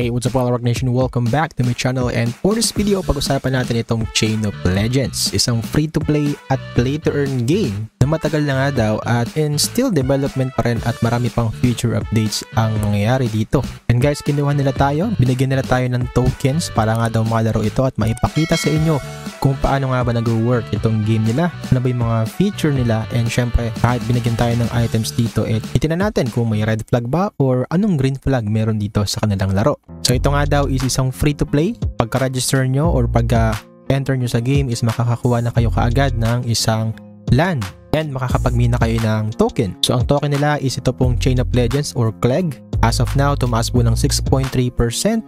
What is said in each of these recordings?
Hey, what's up Rock Nation? Welcome back to my channel and for this video, pag-usapan natin itong Chain of Legends, isang free-to-play at play-to-earn game na matagal na nga daw at in still development pa rin at marami pang future updates ang nangyayari dito. And guys, kinuha nila tayo, binigyan nila tayo ng tokens para nga daw makalaro ito at maipakita sa inyo kung paano nga ba nag-work itong game nila, ano ba yung mga feature nila and syempre kahit binigyan tayo ng items dito, eh, itinan natin kung may red flag ba or anong green flag meron dito sa kanilang laro. So ito nga daw is isang free to play. Pagka-register nyo or pagka enter nyo sa game is makakakuha na kayo kaagad ng isang land and makakapagmina kayo ng token. So ang token nila is ito pong Chain of Legends or CLEG. As of now, tumaas po ng 6.3%.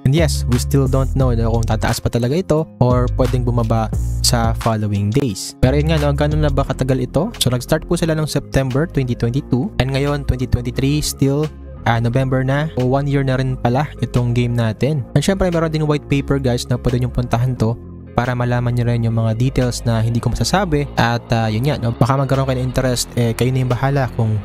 And yes, we still don't know na kung tataas pa talaga ito or pwedeng bumaba sa following days. Pero yun nga, no, ganun na ba katagal ito? So nag-start po sila ng September 2022 and ngayon 2023 still uh, November na o one year na rin pala itong game natin. And syempre meron din white paper guys na pwede nyo puntahan to para malaman nyo rin yung mga details na hindi ko masasabi at uh, yun nga, no, baka magkaroon kayo ng interest eh kayo na yung bahala kung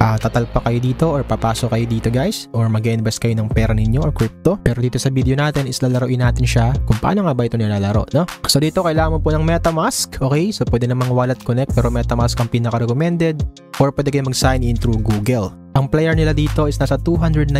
uh, tatalpa kayo dito or papasok kayo dito guys. Or mag-invest kayo ng pera ninyo or crypto. Pero dito sa video natin is lalaroin natin siya kung paano nga ba ito nilalaro no? So dito kailangan mo po ng metamask okay? So pwede namang wallet connect pero metamask ang pinaka recommended or pwede kayo mag-sign in through Google ang player nila dito is nasa 209,000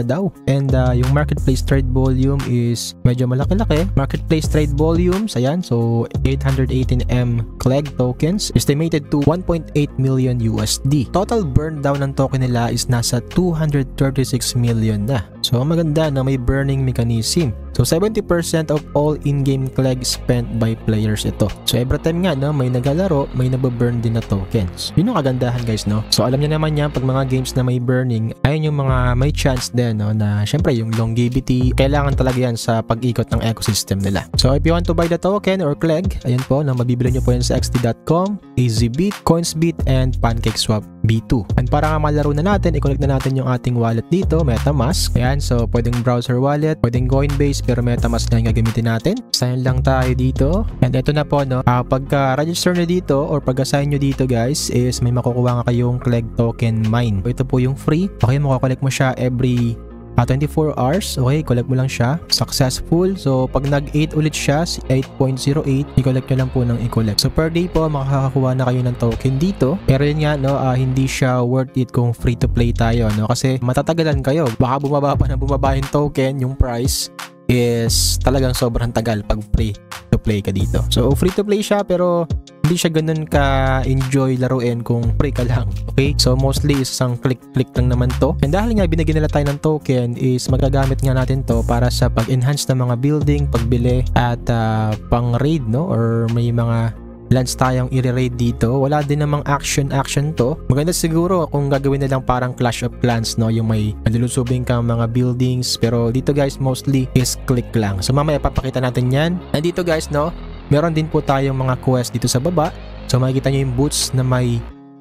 na daw. And uh, yung marketplace trade volume is medyo malaki-laki. Marketplace trade volumes, ayan, so 818M CLEG tokens estimated to 1.8 million USD. Total burn down ng token nila is nasa 236 million na. So maganda na may burning mechanism. So 70% of all in-game CLEG spent by players ito. So every time nga no, may naglalaro, may nababurn din na tokens. Yun yung kagandahan guys no. So alam niyo naman yan pag mga games na may burning, ayun yung mga may chance din no na syempre yung longevity, kailangan talaga yan sa pag-ikot ng ecosystem nila. So if you want to buy the token or CLEG, ayun po, na mabibili nyo po yan sa xt.com, EasyBit, CoinsBit, and PancakeSwap B2. And para nga malaro na natin, i-connect na natin yung ating wallet dito, MetaMask. Ayan, so pwedeng browser wallet, pwedeng Coinbase, pero MetaMask na yung gagamitin natin. Sign lang tayo dito. And ito na po, no, uh, pagka-register nyo dito or pag-assign nyo dito guys, is may makukuha nga kayong CLEG token mine. Ito po yung free. Okay, makakollect mo siya every uh, 24 hours. Okay, collect mo lang siya. Successful. So, pag nag-8 ulit siya, 8.08, i-collect nyo lang po ng i-collect. So, per day po, makakakuha na kayo ng token dito. Pero yun nga, no, uh, hindi siya worth it kung free to play tayo, no? Kasi matatagalan kayo. Baka bumaba pa na bumaba yung token, yung price is talagang sobrang tagal pag free to play ka dito. So, free to play siya pero hindi siya ganun ka-enjoy laruin kung free ka lang. Okay? So, mostly isang click-click lang naman to. And dahil nga binigyan nila tayo ng token is magagamit nga natin to para sa pag-enhance ng mga building, pagbili at uh, pang-raid, no? Or may mga lands tayong i-raid dito. Wala din namang action-action to. Maganda siguro kung gagawin nilang parang Clash of Clans, no? Yung may nalulusubing kang mga buildings. Pero dito guys, mostly is click lang. So mamaya papakita natin yan. And dito guys, no? Meron din po tayong mga quest dito sa baba. So makikita nyo yung boots na may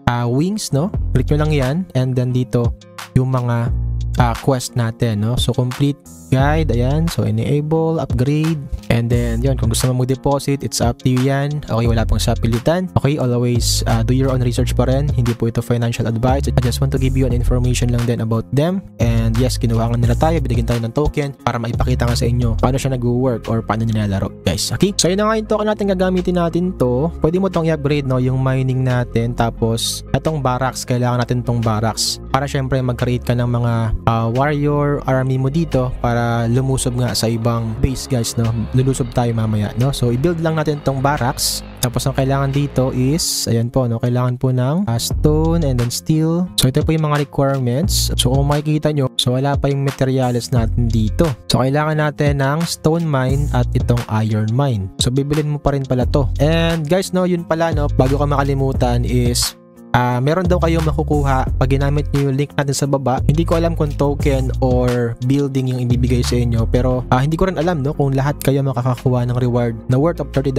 uh, wings, no? Click nyo lang yan. And then dito, yung mga uh, quest natin, no? So complete guide, ayan. So enable, upgrade, and then yun, kung gusto mo mag-deposit, it's up to you yan. Okay, wala pang sapilitan. Okay, always uh, do your own research pa rin. Hindi po ito financial advice. I just want to give you an information lang din about them. And yes, kinuha nga nila tayo, binigyan tayo ng token para maipakita nga sa inyo paano siya nag-work or paano nilalaro, guys. Okay? So yun na nga yung token natin gagamitin natin to. Pwede mo tong i-upgrade, no? Yung mining natin. Tapos, itong barracks, kailangan natin tong barracks. Para syempre mag-create ka ng mga uh, warrior army mo dito para lumusob nga sa ibang base guys no? Lulusob tayo mamaya no? So i-build lang natin tong barracks. Tapos ang kailangan dito is ayan po no? Kailangan po ng uh, stone and then steel. So ito po yung mga requirements. So kung makikita nyo so wala pa yung materials natin dito. So kailangan natin ng stone mine at itong iron mine. So bibilin mo pa rin pala to. And guys no? Yun pala no? Bago ka makalimutan is Uh, meron daw kayong makukuha pag ginamit nyo yung link natin sa baba. Hindi ko alam kung token or building yung ibibigay sa inyo pero uh, hindi ko rin alam no kung lahat kayo makakakuha ng reward na worth of $30.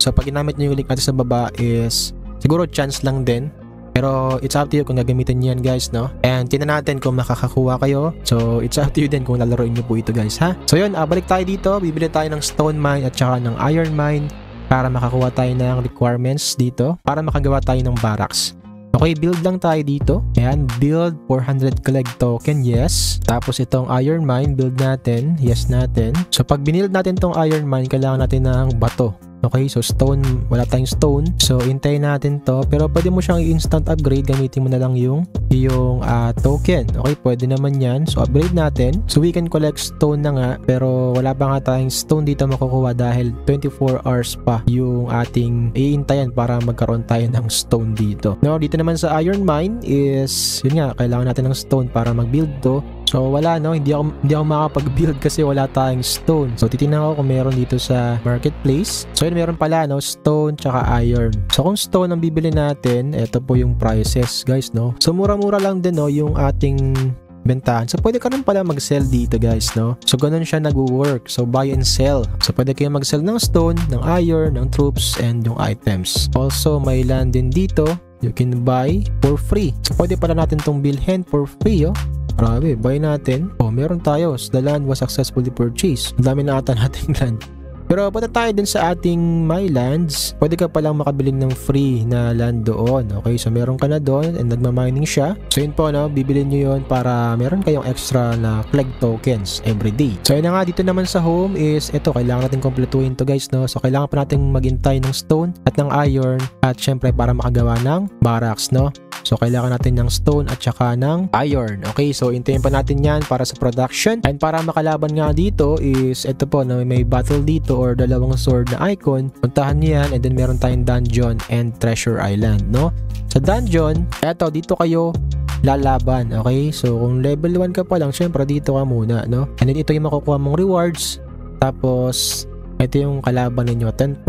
So pag ginamit nyo yung link natin sa baba is siguro chance lang din pero it's up to you kung gagamitin niyo yan guys, no? And tinan natin kung makakakuha kayo. So it's up to you din kung lalaroin niyo po ito guys, ha? So yun, uh, balik tayo dito. Bibili tayo ng stone mine at saka ng iron mine para makakuha tayo ng requirements dito para makagawa tayo ng barracks. Okay, build lang tayo dito. Ayan, build 400 collect token, yes. Tapos itong iron mine, build natin, yes natin. So pag binild natin tong iron mine, kailangan natin ng bato. Okay, so stone, wala tayong stone. So, hintayin natin to. Pero pwede mo siyang instant upgrade. Gamitin mo na lang yung, yung uh, token. Okay, pwede naman yan. So, upgrade natin. So, we can collect stone na nga. Pero wala pa nga tayong stone dito makukuha dahil 24 hours pa yung ating iintayan para magkaroon tayo ng stone dito. No, dito naman sa iron mine is, yun nga, kailangan natin ng stone para mag-build to. So wala no, hindi ako hindi ako makapag-build kasi wala tayong stone. So titingnan ko kung meron dito sa marketplace. So yun meron pala no, stone tsaka iron. So kung stone ang bibili natin, ito po yung prices guys no. So mura-mura lang din no yung ating bentahan. So, pwede ka rin pala mag-sell dito guys, no? So, ganun siya nag-work. So, buy and sell. So, pwede kayo mag-sell ng stone, ng iron, ng troops, and yung items. Also, may land din dito. You can buy for free. So, pwede pala natin tong bilhin for free, oh. Grabe, buy natin. Oh, meron tayo. The land was successfully purchased. Ang dami na ata nating land. Pero punta tayo dun sa ating My Lands. Pwede ka palang makabili ng free na land doon. Okay, so meron ka na doon and nagmamining siya. So yun po, no, bibili nyo yun para meron kayong extra na collect tokens every day. So yun na nga, dito naman sa home is, ito, kailangan natin kompletuhin to guys, no. So kailangan pa natin maghintay ng stone at ng iron at syempre para makagawa ng barracks, no. So, kailangan natin ng stone at saka ng iron. Okay, so hintayin pa natin yan para sa production. And para makalaban nga dito is, ito po, na may battle dito or dalawang sword na icon. Puntahan niyo yan and then meron tayong dungeon and treasure island, no? Sa dungeon, eto, dito kayo lalaban, okay? So, kung level 1 ka pa lang, syempre dito ka muna, no? And then ito yung makukuha mong rewards. Tapos, ito yung kalaban ninyo 10%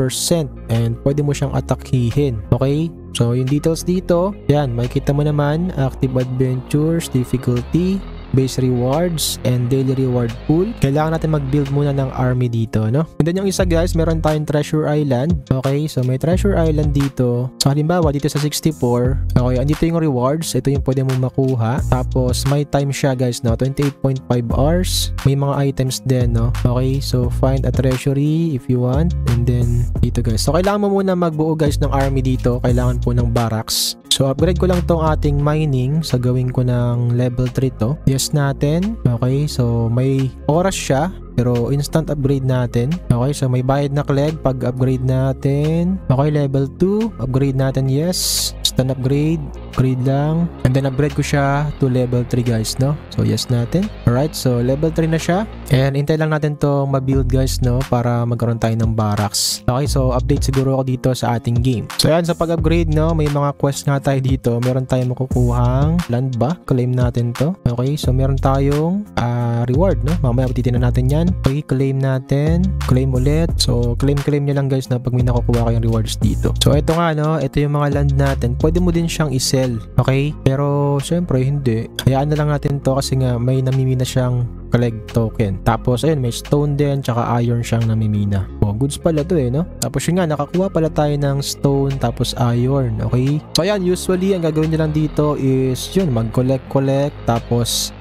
and pwede mo siyang atakihin okay so yung details dito yan makikita mo naman active adventures difficulty base rewards, and daily reward pool. Kailangan natin mag-build muna ng army dito, no? And then yung isa guys, meron tayong treasure island. Okay, so may treasure island dito. So halimbawa, dito sa 64, okay, andito yung rewards. Ito yung pwede mong makuha. Tapos may time siya guys, no? 28.5 hours. May mga items din, no? Okay, so find a treasury if you want. And then dito guys. So kailangan mo muna magbuo guys ng army dito. Kailangan po ng barracks. So upgrade ko lang tong ating mining sa gawin ko ng level 3 to. Yes natin. Okay, so may oras siya pero instant upgrade natin. Okay, so may bayad na clegg pag upgrade natin. Okay, level 2, upgrade natin yes. Instant upgrade, upgrade lang. And then upgrade ko siya to level 3 guys, no? So yes natin. Alright, so level 3 na siya. And hintay lang natin to ma-build guys, no? Para magkaroon tayo ng barracks. Okay, so update siguro ako dito sa ating game. So yan, sa pag-upgrade, no? May mga quest nga tayo dito. Meron tayong makukuhang land ba? Claim natin to. Okay, so meron tayong uh, reward, no? Mamaya titignan natin yan. Okay, claim natin. Claim ulit. So, claim-claim nyo lang guys na pag may nakukuha kayong rewards dito. So, ito nga, no? Ito yung mga land natin. Pwede mo din siyang isell. Okay? Pero, syempre, hindi. Hayaan na lang natin to kasi nga may namimina siyang collect token. Tapos, ayun, may stone din, tsaka iron siyang namimina. Oh, goods pala to eh, no? Tapos yun nga, nakakuha pala tayo ng stone, tapos iron, okay? So, ayan, usually, ang gagawin nyo lang dito is, yun, mag-collect-collect, tapos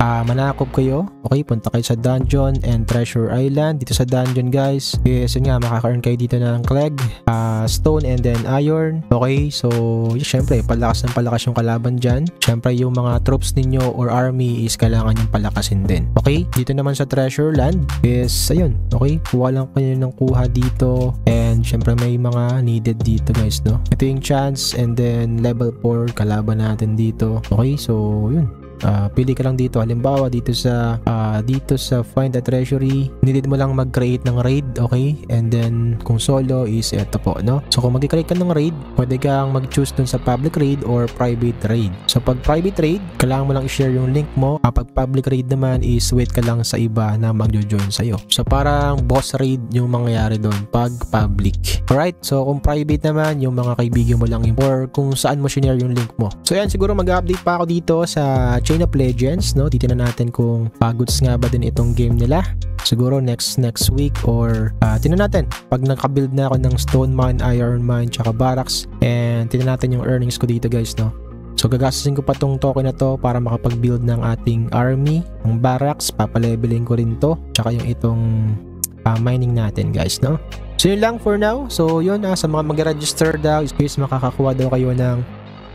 uh, manakop kayo. Okay, punta kayo sa dungeon and treasure island. Dito sa dungeon guys, is yun nga, makaka-earn kayo dito ng clegg, uh, stone and then iron. Okay, so yun, syempre, palakas ng palakas yung kalaban dyan. Syempre, yung mga troops ninyo or army is kailangan yung palakasin din. Okay, dito naman sa treasure land is, ayun, okay, kuha lang kayo ng kuha dito and syempre may mga needed dito guys, no? Ito yung chance and then level 4 kalaban natin dito. Okay, so yun, uh, pili ka lang dito. Halimbawa dito sa uh, dito sa find a treasury needed mo lang mag-create ng raid okay? And then kung solo is eto po no? So kung mag-create ka ng raid pwede kang mag-choose dun sa public raid or private raid. So pag private raid kailangan mo lang i-share yung link mo. Kapag public raid naman is wait ka lang sa iba na magjo-join sa'yo. So parang boss raid yung mangyayari doon pag public. Alright? So kung private naman yung mga kaibigan mo lang yung or kung saan mo share yung link mo. So yan siguro mag-update pa ako dito sa Chain of Legends, no? Titingnan natin kung pagods nga ba din itong game nila. Siguro next next week or uh, tingnan natin pag nakabuild na ako ng Stone Mine, Iron Mine, tsaka Barracks and tingnan natin yung earnings ko dito guys, no? So gagastusin ko pa tong token na to para makapag-build ng ating army, ng barracks, papaleveling ko rin to, tsaka yung itong uh, mining natin guys, no? So yun lang for now. So yun, uh, sa mga mag-register daw, is makakakuha daw kayo ng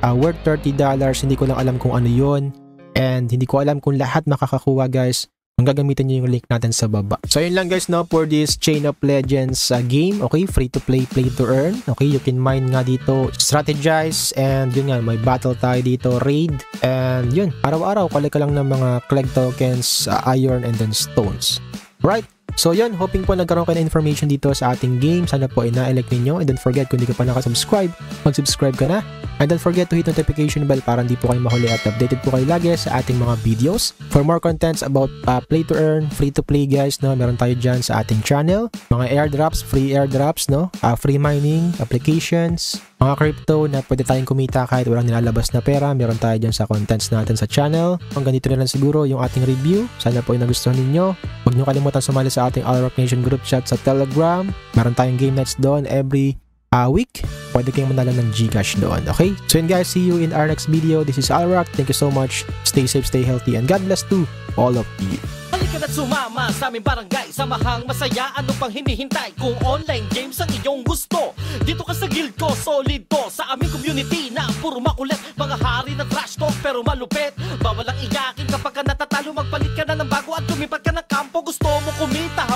uh, worth $30. Hindi ko lang alam kung ano yon And hindi ko alam kung lahat makakakuha guys kung gagamitin nyo yung link natin sa baba. So yun lang guys no for this Chain of Legends uh, game. Okay, free to play, play to earn. Okay, you can mine nga dito, strategize and yun nga may battle tayo dito, raid and yun, araw-araw collect lang ng mga clegg tokens, uh, iron and then stones. Right? So yun, hoping po nagkaroon kayo ng information dito sa ating game. Sana po ay na-elect ninyo. And don't forget, kung hindi ka pa nakasubscribe, mag-subscribe ka na. And don't forget to hit notification bell para hindi po kayo mahuli at updated po kayo lagi sa ating mga videos. For more contents about uh, play to earn, free to play guys, no, meron tayo dyan sa ating channel. Mga airdrops, free airdrops, no, uh, free mining, applications, mga crypto na pwede tayong kumita kahit walang nilalabas na pera. Meron tayo dyan sa contents natin sa channel. Ang ganito na lang siguro yung ating review. Sana po ay nagustuhan ninyo. Huwag nyo kalimutan sumali sa ating All Rock Nation group chat sa Telegram. Meron tayong game nights doon every week. Pwede kayong manalo ng Gcash doon. Okay? So yun guys, see you in our next video. This is Alrock. Thank you so much. Stay safe, stay healthy, and God bless to all of you. Halika na't sumama sa aming barangay Samahang masaya, ano pang hinihintay Kung online games ang iyong gusto Dito ka sa guild ko, solid to Sa aming community na puro makulit Mga hari na trash talk pero malupit Bawal ang iyakin kapag ka natatalo Magpalit ka na ng bago at lumipat ka ng kampo Gusto mo kumita